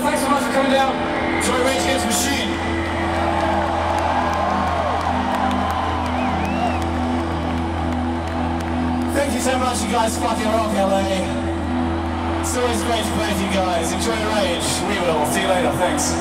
thanks so much for coming down. Enjoy Rage Against Machine. Thank you so much, you guys fucking rock LA. It's always great to play with you guys. Enjoy the rage. We will. See you later. Thanks.